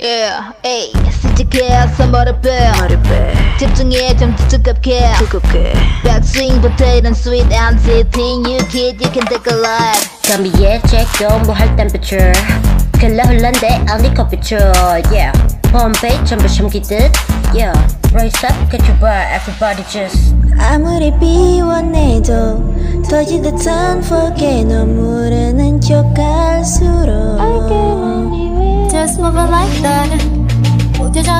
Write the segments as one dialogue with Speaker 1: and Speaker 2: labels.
Speaker 1: Yeah, 에이 시작해서 머리 빼
Speaker 2: 머리 빼
Speaker 1: 집중해 좀 두껍게
Speaker 2: 두껍게
Speaker 1: 백스윙부터 이런 sweet and sitting You kid you can take a life
Speaker 3: 감비에 check 뭐할 temperature 글라 흘란데 아니 커피추 yeah 펌페이 전부 숨기듯 yeah raise up get your bar everybody just
Speaker 4: 아무리 비워내도 터질 듯한 fog에 너무르는 쪽 갈수록
Speaker 5: Just move it like that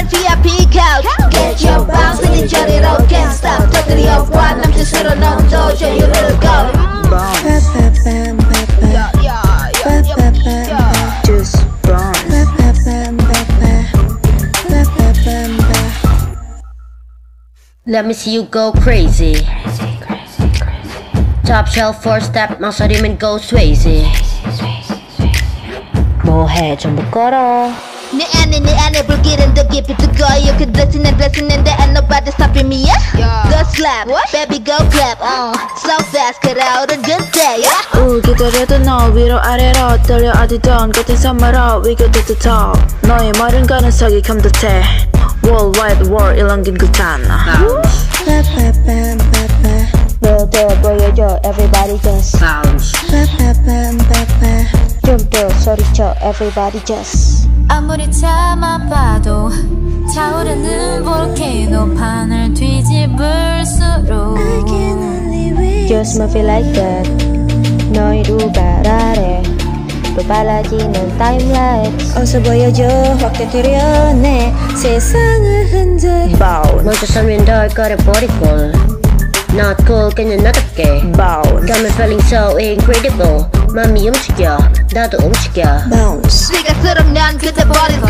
Speaker 1: 짓하면 VIP couch Get your bounce in 저리로 can't stop 터뜨려 봐 남짓으로 넌도 저유를 go
Speaker 2: Bounce
Speaker 4: 빠빠빰빠빠
Speaker 1: Yeah, yeah, yeah, yeah, yeah.
Speaker 2: Just bounce
Speaker 4: 빠빠빰빠빠 빠빠빰빠
Speaker 3: Let me see you go crazy Top shelf four step 망설이면 go swayzy 뭐해 전부 걸어
Speaker 1: 내 안에 내 안에 불길은 더 깊이 뜨거워 그 blessing blessing there ain't nobody stopping me yeah? Go slap, baby go clap uh, So fast cut out a good day yeah?
Speaker 2: 우 기다려도 너 위로 아래로 떨려 어디든 곁에서 말아 We go to the top 너의 말은 가능성이 감듯해 Worldwide war 일렁긴 그탄
Speaker 3: bounce
Speaker 4: 빠빠빰빠빠
Speaker 3: 너도 보여줘 everybody just bounce
Speaker 4: 빠빠빰빠빠
Speaker 3: 좀 더 소리쳐 everybody just.
Speaker 5: 아무리 참아봐도 차오르는 볼케이노 판을 뒤집을수록
Speaker 3: Just move it like that. 너의 두발 아래 또 빨라지는 timelapse
Speaker 4: 어서 보여줘 확 터뜨려 내 세상을 흔들.
Speaker 2: Bounce
Speaker 3: 먼저 서면 덜 꺼려버릴걸 Not cool 그냥 너답게
Speaker 2: Bounce
Speaker 3: Got me feeling so incredible 맘이 움직여 나도 움직여
Speaker 4: bounce
Speaker 1: 시간처럼 난 그때 버리고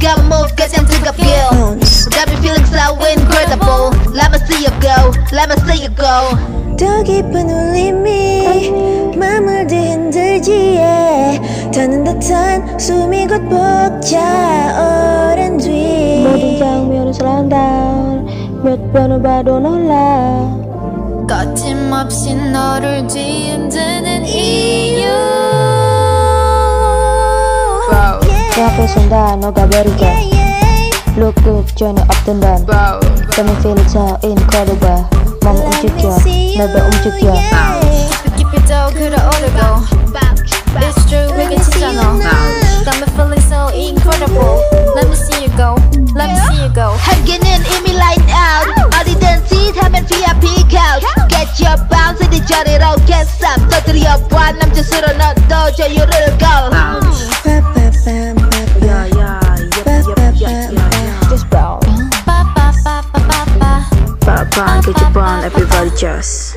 Speaker 1: Got move 가장 뜨겁게
Speaker 4: bounce
Speaker 1: Got me feeling so incredible Let me see you go, let me see you go
Speaker 4: 더 깊은 울림이 맘을 뒤흔들지에 타는 듯한 숨이 곧 벅차오른 뒤
Speaker 3: 모든 장면은 슬라운다운 몇 번을 봐도 놀라
Speaker 5: 거침없이 너를 뒤흔드는 이유
Speaker 3: 그 앞에 선다 녹아버리게 Look good 전혀 없던 넌
Speaker 2: Bounce
Speaker 3: Got me feeling so incredible 몸 움직여 너도 움직여
Speaker 5: 깊이 더 그려오르고 It's true 회개치잖아
Speaker 1: bounce in 저리로 can't stop 터뜨려 봐 남짓으로 너도 저유를 go
Speaker 4: 빠빠빰빠빠
Speaker 2: Yeah yeah Yep yep yep yeah yeah
Speaker 3: Just bounce
Speaker 5: 빠빠빠빠빠빠
Speaker 2: Bang get your bun everybody just